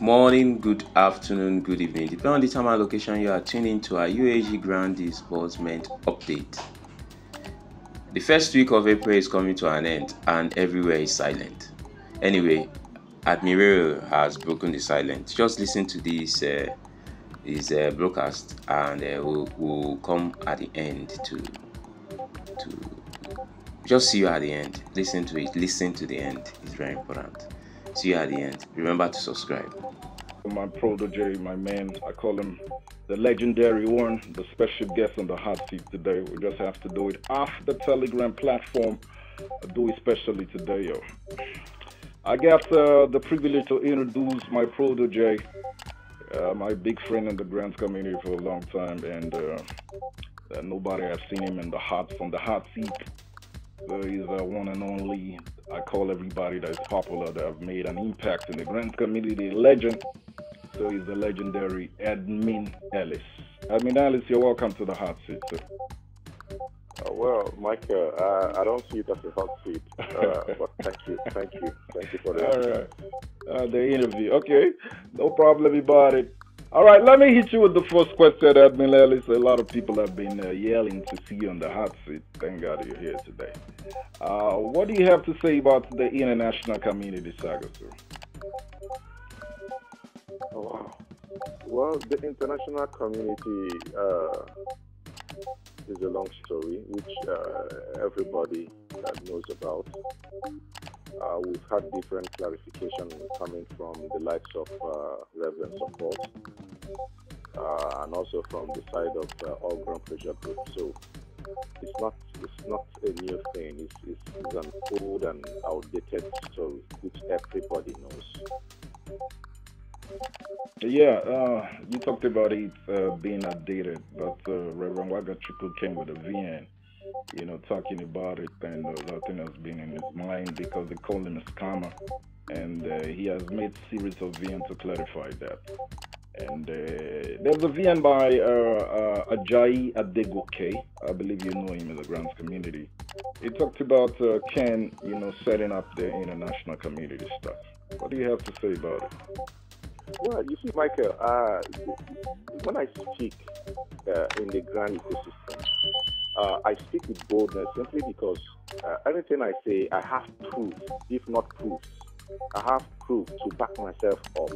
morning, good afternoon, good evening. Depending on the time and location you are tuning to our UAAG Grand Disbursement Update. The first week of April is coming to an end and everywhere is silent. Anyway, Admiral has broken the silence. Just listen to this uh, uh, broadcast and uh, we'll, we'll come at the end to to just see you at the end. Listen to it. Listen to the end. It's very important. See you at the end. Remember to subscribe. My protege, my man, I call him the legendary one, the special guest on the hot seat today. We just have to do it off the Telegram platform. I do it specially today, yo. I got uh, the privilege to introduce my protege, uh, my big friend in the grants community for a long time, and uh, nobody has seen him in the hot from the hot seat. So he's uh, one and only. I call everybody that's popular that have made an impact in the grants community legend. So he's the legendary Admin Ellis. Admin Ellis, you're welcome to the hot seat, sir. Uh, well, Michael, uh, I don't see it as a hot seat, uh, but thank you, thank you, thank you for the All right. Uh, the interview. Okay, no problem, about it. All right, let me hit you with the first question, Admin Ellis. A lot of people have been uh, yelling to see you on the hot seat. Thank God you're here today. Uh, what do you have to say about the international community saga, sir? Oh. Well, the international community uh, is a long story, which uh, everybody knows about. Uh, we've had different clarifications coming from the likes of uh, Reverend Support uh, and also from the side of uh, All Grant Pressure Group. So it's not it's not a new thing. It's, it's, it's an old and outdated story, which everybody knows. Yeah, uh, you talked about it uh, being outdated, but uh, Reverend Wagachuku came with a VN, you know, talking about it, and nothing has been in his mind because they call him a scammer, and uh, he has made series of VN to clarify that. And uh, there's a VN by uh, uh, Ajayi Adegoke, I believe you know him in the Grants community. He talked about Ken, you know, setting up the international community stuff. What do you have to say about it? Well, you see, Michael, uh, when I speak uh, in the grand ecosystem, uh, I speak with boldness simply because uh, anything I say, I have proof, if not proof. I have proof to back myself up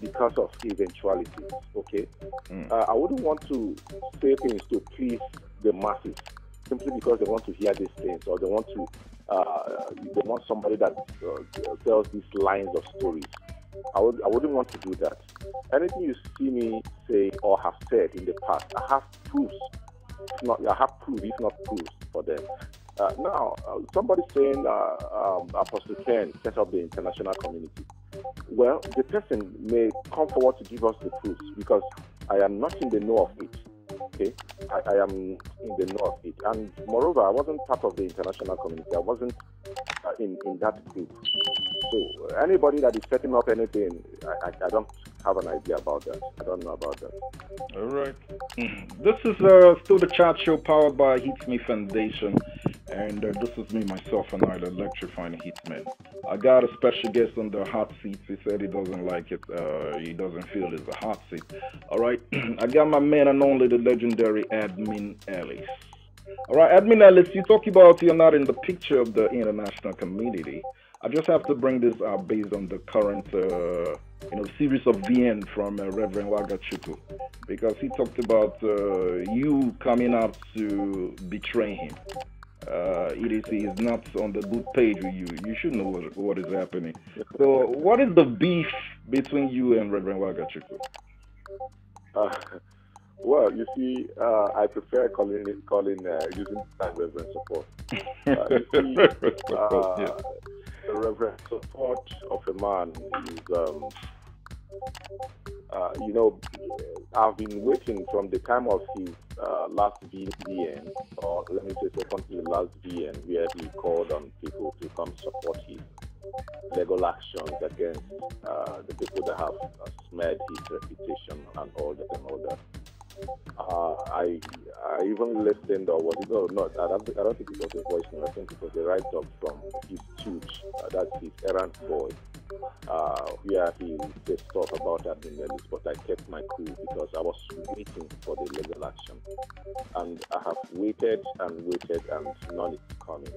because of eventualities. Okay, Mm. uh, I wouldn't want to say things to please the masses simply because they want to hear these things or they want to uh, they want somebody that uh, tells these lines of stories. I, would, I wouldn't want to do that. Anything you see me say or have said in the past, I have proofs. If not, I have proof, if not proofs, for them. Uh, now, uh, somebody saying uh, um, Apostle Ken set up the international community. Well, the person may come forward to give us the proofs because I am not in the know of it. Okay, I, I am in the north, and moreover, I wasn't part of the international community. I wasn't uh, in in that group. So anybody that is setting up anything, I, I, I don't have an idea about that. I don't know about that. All right. This is uh, still the chat show powered by Heat Me Foundation. And uh, this is me, myself, and I, the electrifying Hitman. I got a special guest on the hot seat. He said he doesn't like it. Uh, he doesn't feel it's a hot seat. All right. I got my man and only the legendary Admin Ellis. All right, Admin Ellis, you talk about you're not in the picture of the international community. I just have to bring this up based on the current, uh, you know, series of VN from uh, Reverend Wagachuku, because he talked about uh, you coming up to betray him. Uh, it is not on the good page with you. You should know what, what is happening. So, what is the beef between you and Reverend Wagachuku? Uh, well, you see, uh, I prefer calling calling uh, using that reverend support. Uh, see, uh, Yeah. the reverend support of a man is, um, uh, you know, I've been waiting from the time of his uh, last VN, or let me say second to last VN, where he called on people to come support his legal actions against uh, the people that have smeared his reputation and all that and all that. Uh, I I even listened or was it no no I don't think, I don't think it was a voice note I think it was a write up from his tutor uh, that's his errand boy uh, where he said stuff about Ellis, but I kept my cool because I was waiting for the legal action. And I have waited and waited and none is coming.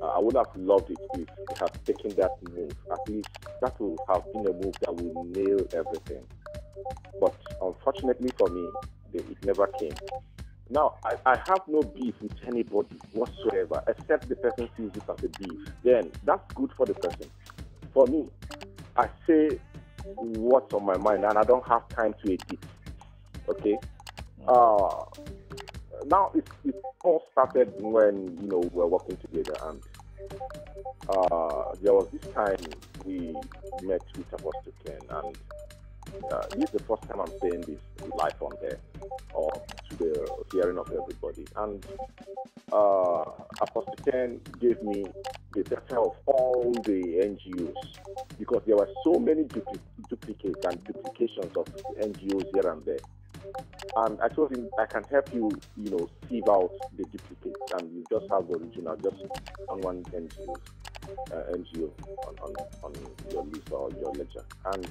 Uh, I would have loved it if they had taken that move. At least that would have been a move that would nail everything. But unfortunately for me, it never came. Now, I, I, have no beef with anybody whatsoever, except the person sees it as a beef. Then that's good for the person. For me, I say what's on my mind, and I don't have time to edit. Okay. Uh, now it, it all started when you know we were working together, and uh, there was this time we met with Apostle Ken, and uh, this is the first time I'm saying this live on there or to the hearing of everybody. And uh, Apostle Ken gave me the data of all the NGOs because there were so many dupli- duplicates and duplications of NGOs here and there. And I told him I can help you, you know, sieve out the duplicates and you just have the original just on one NGO, uh, NGO on, on, on your list or your ledger. And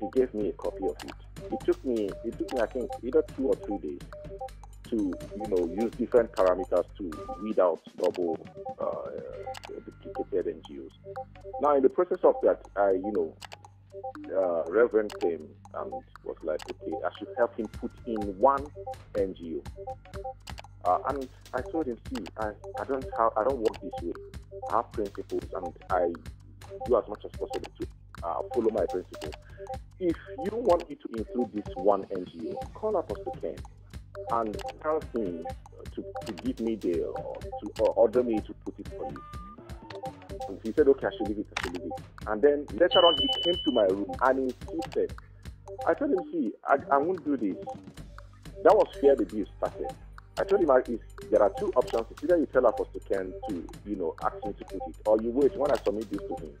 he gave me a copy of it. It took me, it took me, I think, either two or three days to, you know, use different parameters to weed out double uh, duplicated NGOs. Now, in the process of that, I, you know, uh, Reverend came and was like, okay, I should help him put in one NGO. Uh, and I told him, see, I, I don't have, I don't work this way. I have principles and I do as much as possible to uh, follow my principles. If you want me to include this one NGO, call Apostle Ken and tell him to, to give me the, to or order me to put it for you. And he said, okay, I should leave it, I should leave it. And then later on, he came to my room and insisted. I told him, see, I, I won't do this. That was where the deal started. I told him if there are two options. It's either you tell Apostle Ken to, you know, ask him to put it, or you wait when I submit this to him,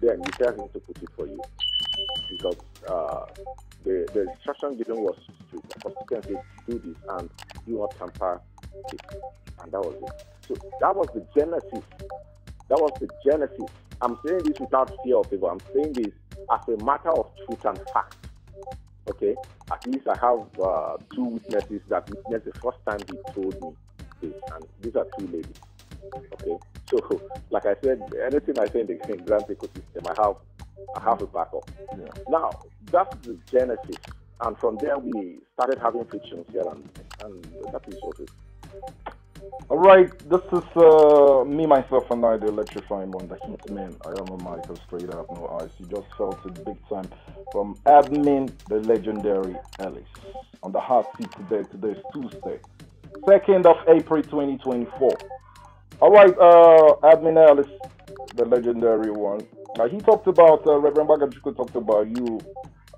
then you tell him to put it for you. Because uh, the, the instruction given was to Apostle Ken said, do this and do not tamper it. And that was it. So that was the genesis that was the genesis. I'm saying this without fear of favor. I'm saying this as a matter of truth and fact. Okay? At least I have uh, two witnesses that witnessed the first time he told me this, and these are two ladies. Okay? So, like I said, anything I say in the grant ecosystem, I have, I have a backup. Yeah. Now, that's the genesis, and from there we started having frictions here, and, and that is what it is. All right, this is uh, me, myself, and I, the electrifying one, the heat man. I am a Michael, straight up, no eyes. You just felt it big time from admin, the legendary Ellis. On the hot seat today, today is Tuesday, 2nd of April 2024. All right, uh, admin Ellis, the legendary one. He talked about, uh, Reverend Wagachuku talked about you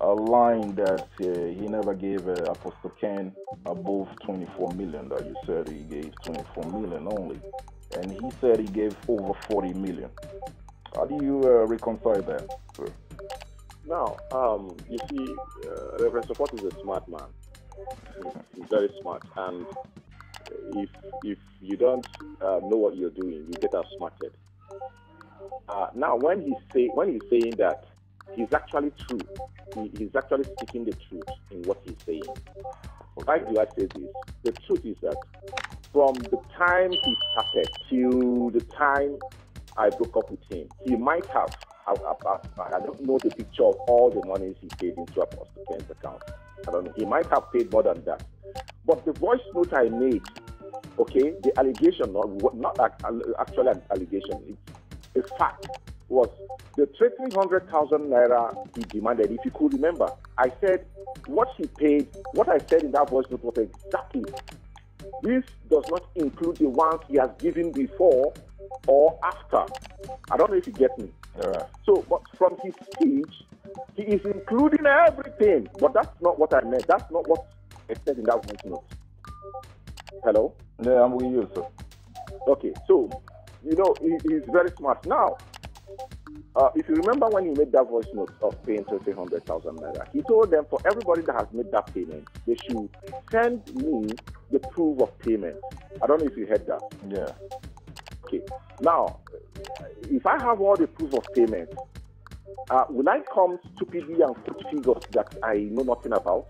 a line that uh, he never gave uh, Apostle Ken above 24 million. That you said he gave 24 million only, and he said he gave over 40 million. How do you uh, reconcile that, sir? Now, um, you see, uh, Reverend Support is a smart man. He's very smart, and if if you don't uh, know what you're doing, you get outsmarted. Uh, now, when he say when he's saying that he's actually true. He, he's actually speaking the truth in what he's saying. Why do I say this? The truth is that from the time he started till the time I broke up with him, he might have, I, I, I don't know the picture of all the monies he paid into Apostle Ken's account. I don't know. He might have paid more than that. But the voice note I made, okay, the allegation, not, not actually an allegation, it's a fact was the 300,000 naira he demanded. If you could remember, I said what he paid, what I said in that voice note was exactly. This does not include the ones he has given before or after. I don't know if you get me. So, but from his speech, he is including everything. But that's not what I meant. That's not what I said in that voice note. Hello? Yeah, I'm with you, sir. Okay, so, you know, he, he's very smart. Now, uh, if you remember when he made that voice note of paying 300,000 naira, he told them for everybody that has made that payment, they should send me the proof of payment. I don't know if you heard that. Yeah. Okay. Now, if I have all the proof of payment, Uh, will I come stupidly and quote figures that I know nothing about?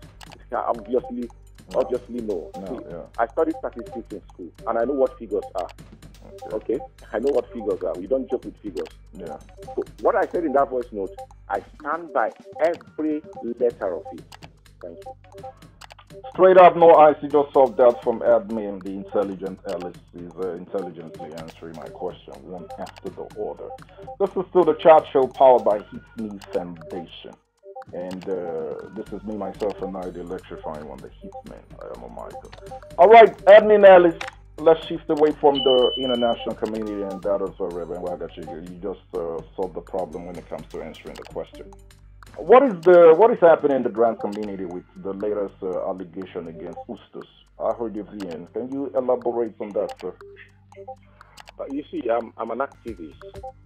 Obviously, no. obviously no. no yeah. I studied statistics in school, and I know what figures are. Okay. I know what figures are. We don't joke with figures. Yeah. So what I said in that voice note, I stand by every letter of it. Thank you. Straight up, no ice. You just solved that from admin. The intelligent Ellis is uh, intelligently answering my question one after the order. This is still the chat show powered by Heat Me Foundation. And uh, this is me, myself, and I, the electrifying one, the Heatman. I am a Michael. All right, admin Ellis, let's shift away from the international community and that of uh, Reverend Wagachi. You just uh, solved the problem when it comes to answering the question. What is the what is happening in the grand community with the latest uh, allegation against Ustaz? I heard you, Ian. Can you elaborate on that, sir? Uh, you see, I'm, I'm an activist,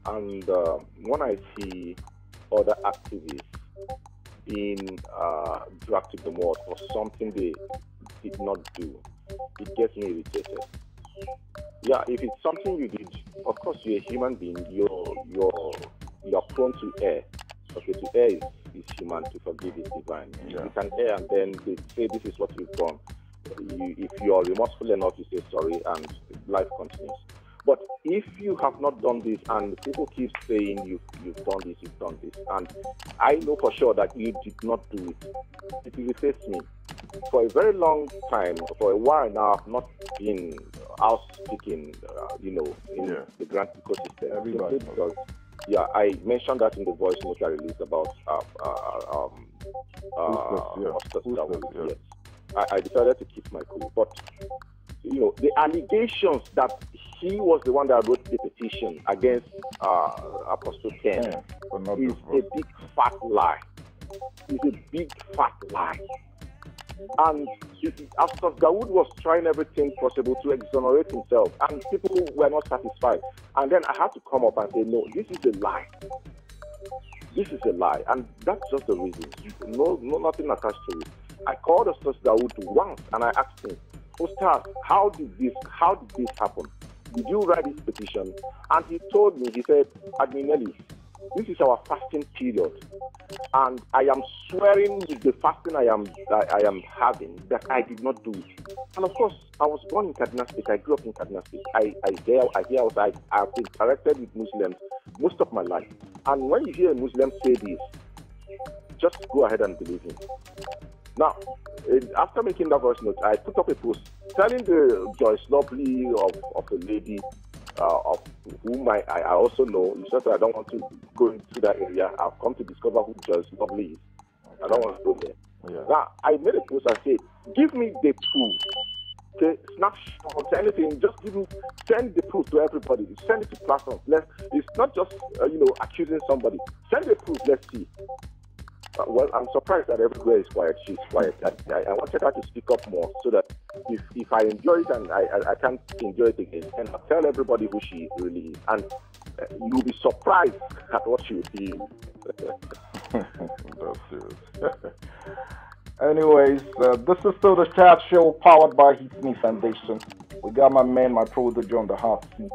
and uh, when I see other activists being uh, dragged to the mud for something they did not do, it gets me irritated. Yeah, if it's something you did, of course you're a human being. You're you're you're prone to err. Okay, to err is is human, to forgive is divine. Yeah. You can err and then they say this is what you've done. You, if you are remorseful enough, you say sorry and life continues. But if you have not done this and people keep saying you've, you've done this, you've done this, and I know for sure that you did not do it, it irritates me. For a very long time, for a while now, I've not been out speaking, uh, you know, in yeah. the grand ecosystem. Everybody. Because yeah, I mentioned that in the voice note I released about uh, uh, um, uh, yeah. yes. I, I, decided to keep my cool, but you know the allegations that he was the one that wrote the petition against uh, Apostle Ken yeah, is a big fat lie. It's a big fat lie. And Asaf Dawood was trying everything possible to exonerate himself, and people were not satisfied. And then I had to come up and say, no, this is a lie. This is a lie, and that's just the reason. No, no, nothing attached to it. I called Ustaz Dawood once, and I asked him, Ustaz, how did this, how did this happen? Did you write this petition? And he told me, he said, Adminelli, this is our fasting period, and I am swearing with the fasting I am I, I, am having that I did not do it. And of course, I was born in Kaduna State. I grew up in Kaduna State. I, I hear I hear outside. I have interacted with Muslims most of my life. And when you hear a Muslim say this, just go ahead and believe him. Now, eh, after making that voice note, I put up a post telling the Joyce Lovely of, of a lady uh, of whom I, I also know. It's just that I don't want to go into that area. I've come to discover who Joyce Lovely is. I don't want to go there. Yeah. Now, I made a post and said, give me the proof. Okay, snapshots, anything, just give me, send the proof to everybody. Send it to platforms. Let's, it's not just, uh, you know, accusing somebody. Send the proof, let's see. Uh, well, I'm surprised that everywhere is quiet. She's quiet. I, I, I, wanted her to speak up more so that if, if I enjoy it and I, I, I can't enjoy it again, and I'll tell everybody who she really is. And uh, you'll be surprised at what she'll feel. That's serious. Anyways, uh, this is still the chat show powered by Heat Me Foundation. We got my man, my producer on the hot seat,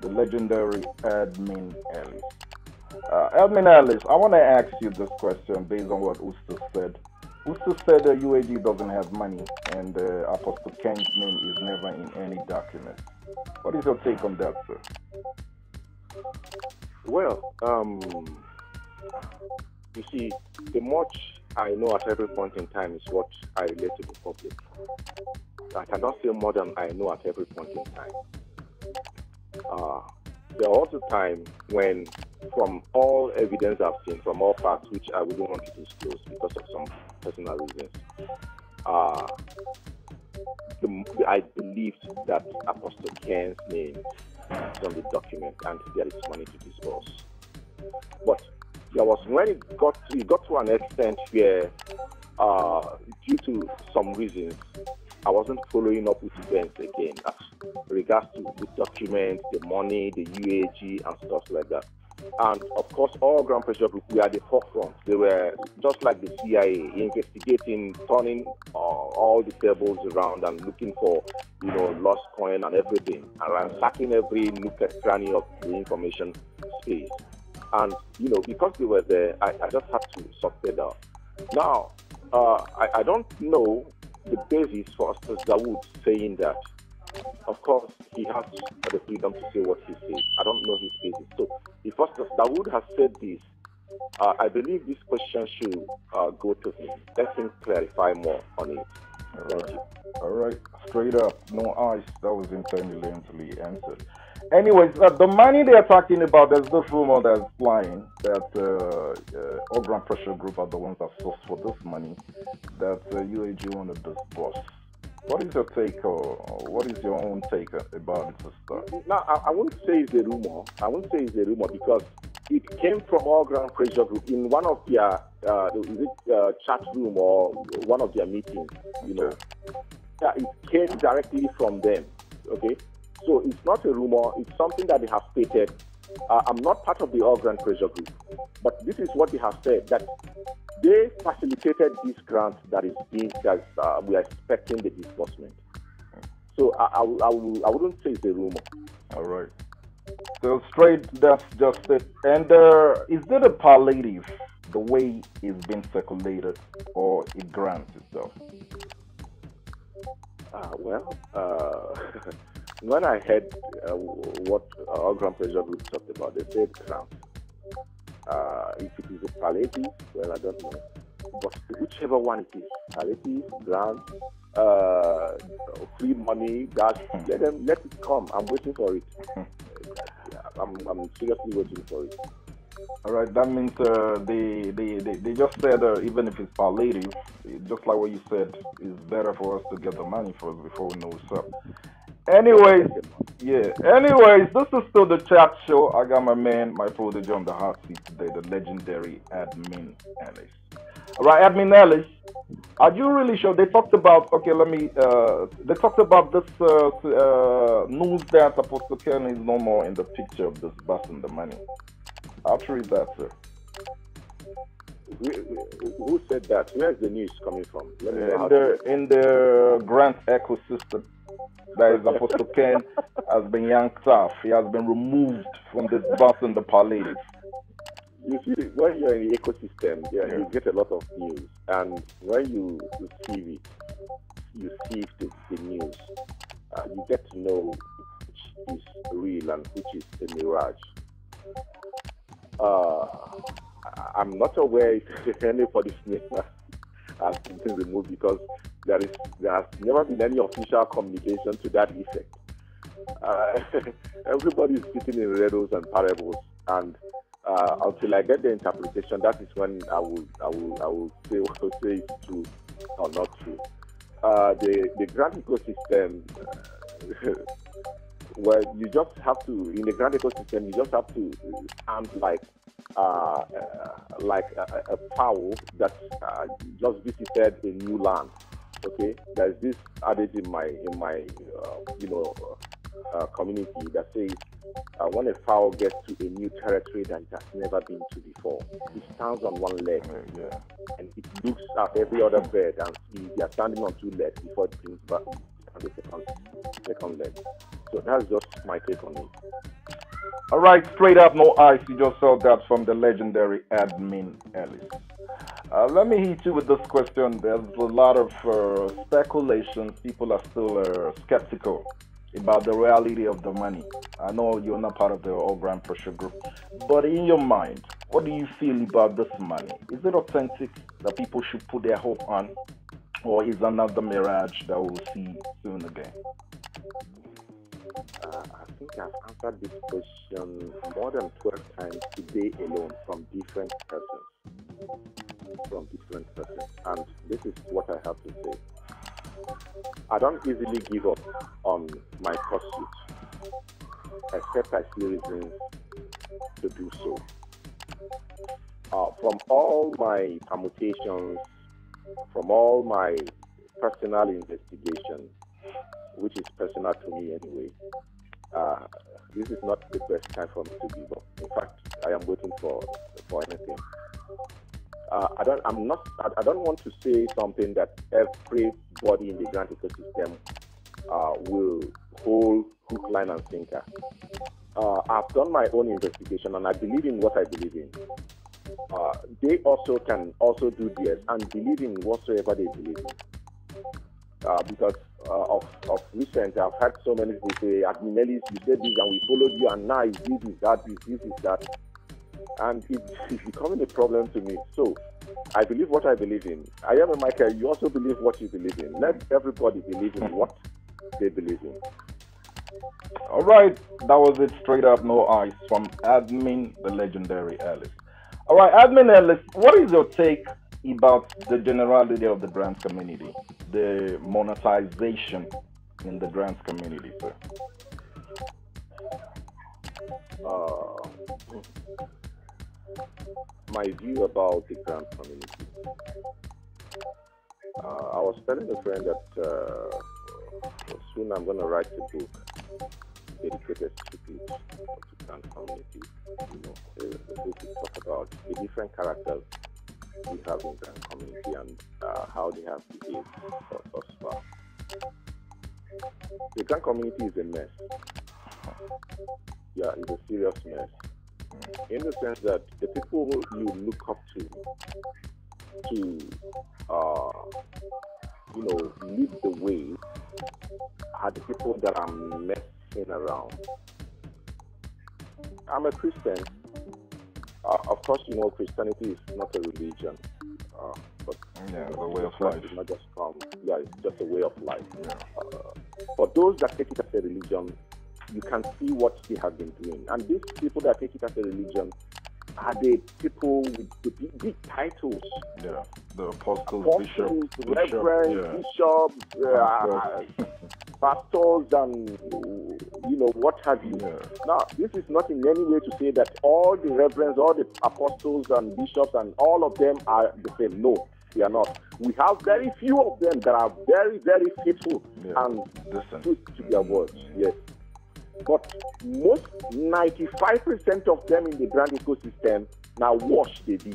the legendary admin Ellis. Uh, Admin Ellis, I want to ask you this question based on what Usta said. Usta said that UAAG doesn't have money and uh, Apostle Ken's name is never in any document. What is your take on that, sir? Well, um, you see, the much I know at every point in time is what I relate to the public. I cannot say more than I know at every point in time. Uh, there are also times when, from all evidence I've seen, from all facts, which I wouldn't want to disclose because of some personal reasons, uh, the, I believed that Apostle Ken's name is on the document and there is money to disburse. But there was when it got to, it got to an extent where, uh, due to some reasons, I wasn't following up with events again as regards to the documents, the money, the UAAG, and stuff like that. And of course, All Grant Pressure Group we are the forefront. They were just like the CIA, investigating, turning uh, all the tables around and looking for, you know, lost coin and everything, and ransacking every nook and cranny of the information space. And, you know, because they were there, I, I just had to sort it out. Now, uh, I, I don't know the basis for Ustaz Dawood saying that. Of course, he has the freedom to say what he says. I don't know his basis. So, if Dawood has said this, uh, I believe this question should uh, go to him. Let him clarify more on it. All right. All right. Straight up, no ice. That was intelligently answered. Anyways, uh, the money they're talking about, there's this rumor that's flying that uh, uh, Pressure Group are the ones that source for this money that uh, UAAG wanted to disburse. What is your take, or what is your own take about this stuff? Now, I, I won't say it's a rumor. I won't say it's a rumor because it came from All Grant Pressure Group in one of their uh, it, uh, chat room or one of their meetings. You know, yeah, it came directly from them. Okay, so it's not a rumor. It's something that they have stated. Uh, I'm not part of the All Grant Pressure Group, but this is what they have said that they facilitated this grant that is being that uh, we are expecting the disbursement. So I, I, I, I wouldn't say it's a rumor. All right. So straight, that's just it. And uh, is it a palliative the way it's been circulated, or it grants itself? Uh, well, uh, when I heard uh, what our Grand Pressure Group talked about, they said grant. Uh, if it is a palliative, well, I don't know. But whichever one it is, palliative, grant, uh, free money, that let them let it come. I'm waiting for it. I'm, I'm seriously waiting for it. All right, that means uh, they, they, they, they just said uh, even if it's palliative, just like what you said, it's better for us to get the money first before we know what's up. Anyways, yeah. Anyways, this is still the chat show. I got my man, my protege on the hot seat today, the legendary Admin Ellis. All right, Admin Ellis, are you really sure? They talked about, okay, let me, uh, they talked about this uh, uh, news that Apostle Ken is no more in the picture of this busting the money. Is that, sir? Who said that? Where's the news coming from? in the in the grant ecosystem, that is Apostle Ken has been yanked off. He has been removed from this bus in the palace. You see, when you're in the ecosystem, yeah, yeah. you get a lot of news, and when you receive it, you see the, the news, uh, you get to know which is real and which is a mirage. Uh, I'm not aware if anybody's name has been removed because there is there has never been any official communication to that effect. Uh, everybody is sitting in riddles and parables, and uh, until I get the interpretation, that is when I will I will I will say will say it's true or not true. Uh, the the grant ecosystem, uh, well, you just have to in the grant ecosystem, you just have to stand like uh, uh, like a, a, that uh, just visited a new land. Okay, there's this adage in my in my uh, you know uh, community that says uh, when a fowl gets to a new territory that it has never been to before, it stands on one leg yeah. and it looks at every other bird and sees they are standing on two legs before it brings back the second, second leg. So that's just my take on it. All right, straight up, no ice. You just saw that from the legendary Admin Ellis. Uh, let me hit you with this question. There's a lot of uh, speculations. People are still uh, skeptical about the reality of the money. I know you're not part of the All Grant Pressure Group, but in your mind, what do you feel about this money? Is it authentic that people should put their hope on, or is another mirage that we'll see soon again? Uh, I think I've answered this question more than 12 times today alone from different persons. From different persons. And this is what I have to say. I don't easily give up on my pursuit, except I see reasons to do so. Uh, from all my permutations, from all my personal investigation, which is personal to me anyway, uh, this is not the best time for me to give up. In fact, I am waiting for for anything. Uh, I don't. I'm not. I, I, don't want to say something that everybody in the grant ecosystem uh, will hold hook, line, and sinker. uh, I've done my own investigation and I believe in what I believe in. Uh, they also can also do this and believe in whatsoever they believe in. Uh, because uh, of, of recent, I've had so many people say, Admin Ellis, you said this and we followed you, and now it's this, is that, this, this, is that. And it's, it's becoming a problem to me. So I believe what I believe in. I am a Michael, you also believe what you believe in. Let everybody believe in what they believe in. All right, that was it. Straight up, no ice from Admin, the legendary Ellis. All right, Admin Ellis, what is your take about the generality of the grants community, the monetization in the grants community, sir? Uh, my view about the grant community. Uh, I was telling a friend that uh, soon I'm going to write a book dedicated strictly to grant community. You know, the, book will talk about the different characters we have in grant community and uh, how they have behaved thus far. The grant community is a mess. Yeah, it's a serious mess in the sense that the people you look up to to uh, you know lead the way are the people that are messing around. I'm a Christian. Uh, of course, you know Christianity is not a religion, uh, but yeah, the way of life. Not just come. Yeah, it's just a way of life. Yeah. Uh, for those that take it as a religion, you can see what they have been doing. And these people that take it as a religion are the people with the big, big titles. Yeah, the apostles, apostles bishop, reverends, bishops, uh, pastors, and you know what have you. Yeah. Now, this is not in any way to say that all the reverends, all the apostles and bishops, and all of them are the same. No, they are not. We have very few of them that are very, very faithful yeah. and true to their words. Yes. But most 95% of them in the grant ecosystem now wash they be.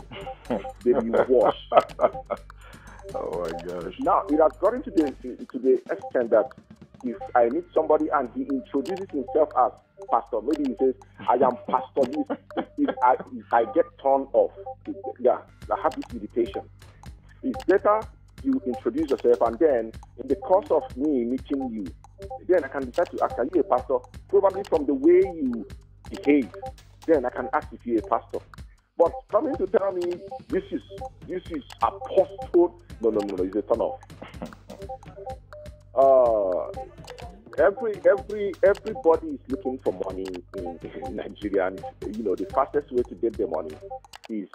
they be washed. oh my gosh. Now it has gotten to the to the extent that if I meet somebody and he introduces himself as pastor, maybe he says, I am pastor this, if I if I get turned off, yeah, I have this meditation. It's better you introduce yourself and then in the course of me meeting you, then I can decide to ask, are you a pastor? Probably from the way you behave. Then I can ask if you're a pastor. But coming to tell me this is this is apostle, no, no, no, no, it's a turn off. Uh, every every everybody is looking for money in, in, Nigeria, and you know the fastest way to get the money is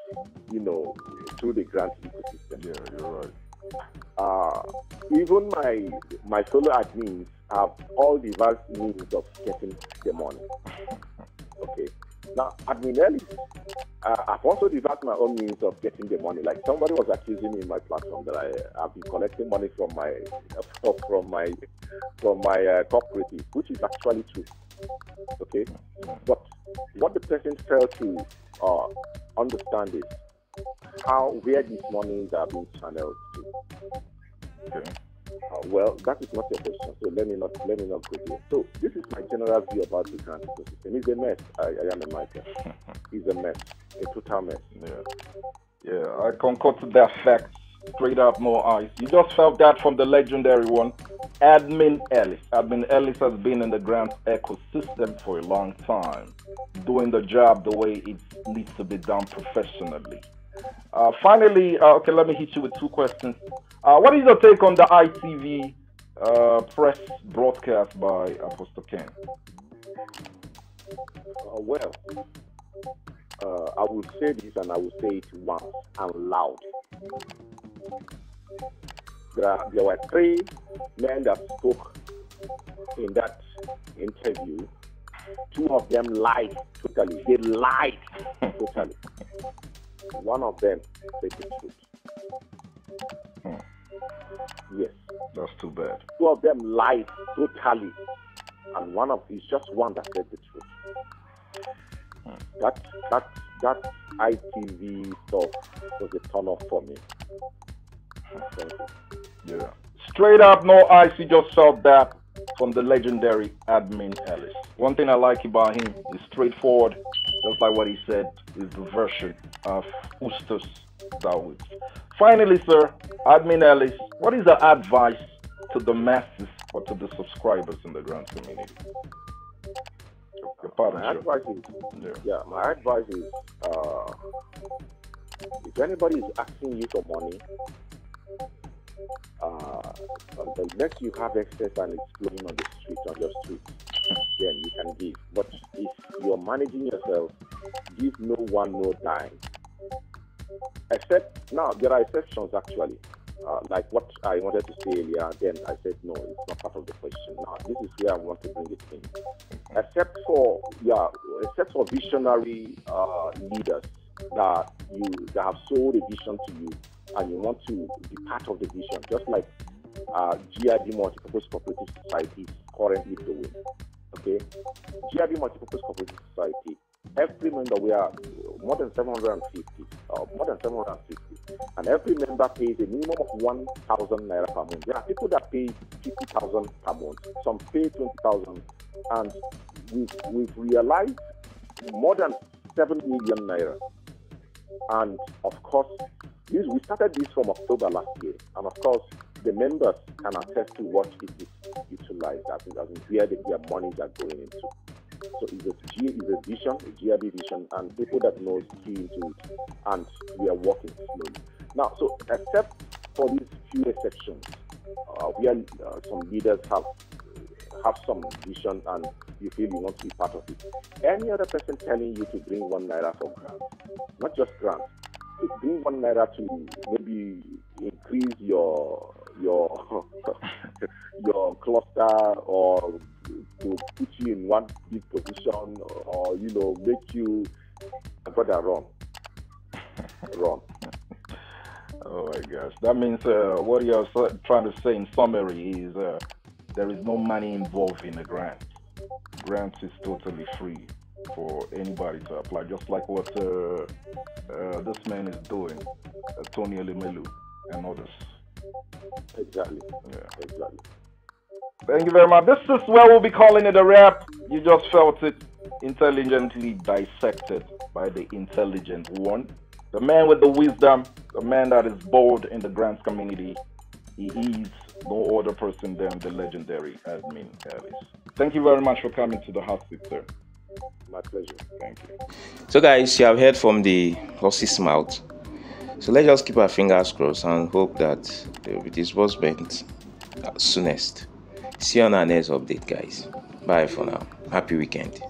you know through the grant ecosystem. Yeah, you're right. Uh, even my my fellow admins have all the vast means of getting the money. Okay. Now, admin Ellis, uh, I've also developed my own means of getting the money. Like somebody was accusing me in my platform that I have been collecting money from my from my from my uh, which is actually true. Okay, but what the person failed to uh, understand is how where these monies are being channeled to. Okay. Uh, well, that is not your question, so let me not let me not go there. So this is my general view about the grant ecosystem. It's a mess. I, I am a Michael. It's a mess, a total mess. Yeah, yeah. I concur to that fact. Straight up, more ice. You just felt that from the legendary one, Admin Ellis. Admin Ellis has been in the grant ecosystem for a long time, doing the job the way it needs to be done professionally. Uh, finally, uh, okay, let me hit you with two questions. Uh, what is your take on the ITV uh, press broadcast by Apostle Ken? Uh, well, uh, I will say this and I will say it once and loud. There, there were three men that spoke in that interview. Two of them lied totally. They lied totally. One of them said the truth. Hmm. Yes. That's too bad. Two of them lied totally. And one of it's just one that said the truth. Hmm. That that that ITV stuff was a turn off for me. Yeah. Straight up, no ice. You just felt that from the legendary Admin Ellis. One thing I like about him is straightforward, just like what he said, is the version of Ustaz Dawood. Finally, sir, Admin Ellis, what is the advice to the masses or to the subscribers in the grant community? my advice is, yeah. yeah. my advice is, uh, if anybody is asking you for money, uh, unless you have excess and it's flowing on the street, on your street, then you can give. But if you're managing yourself, give no one no dime. Except now there are exceptions actually. Uh, like what I wanted to say earlier, then I said no, it's not part of the question. Now this is where I want to bring it in. Except for yeah, except for visionary uh, leaders that you that have sold a vision to you and you want to be part of the vision, just like uh, GIB Multipurpose Cooperative Society is currently doing. Okay, GIB Multipurpose Cooperative Society, every member we are more than 750, uh, more than 750, and every member pays a minimum of 1,000 naira per month. There are people that pay 50,000 per month, some pay 20,000, and we've, we've realized more than 7 million naira. And of course, this, we started this from October last year, and of course, the members can attest to what it is utilized as, as where the, their monies are going into. So it's a, G, it's a vision, a GRB vision, and people that know key into it, and we are working slowly. Now, so except for these few exceptions, uh, where uh, some leaders have have some vision and you feel you want to be part of it. Any other person telling you to bring one naira for grant, not just grant, to bring one naira to maybe increase your your your cluster or to put you in one big position or you know make you that wrong. wrong. Oh my gosh, that means uh, what you're trying to say in summary is uh, there is no money involved in the grant. Grant is totally free for anybody to apply, just like what uh, uh this man is doing, uh, Tony Elumelu and others. Exactly. Yeah. Exactly. Thank you very much. This is where we'll be calling it a wrap. You just felt it intelligently dissected by the intelligent one. The man with the wisdom, the man that is bold in the grants community. He is no other person than the legendary admin Ellis. Thank you very much for coming to the hot seat, sir. My pleasure. Thank you. So, guys, you have heard from the horse's mouth. So let's just keep our fingers crossed and hope that there will be disbursement soonest. See you on our next update, guys. Bye for now. Happy weekend.